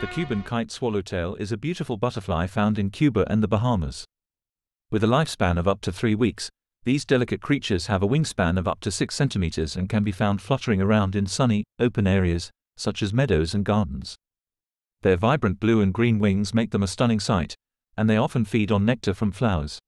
The Cuban kite swallowtail is a beautiful butterfly found in Cuba and the Bahamas. With a lifespan of up to three weeks, these delicate creatures have a wingspan of up to 6 centimeters and can be found fluttering around in sunny, open areas, such as meadows and gardens. Their vibrant blue and green wings make them a stunning sight, and they often feed on nectar from flowers.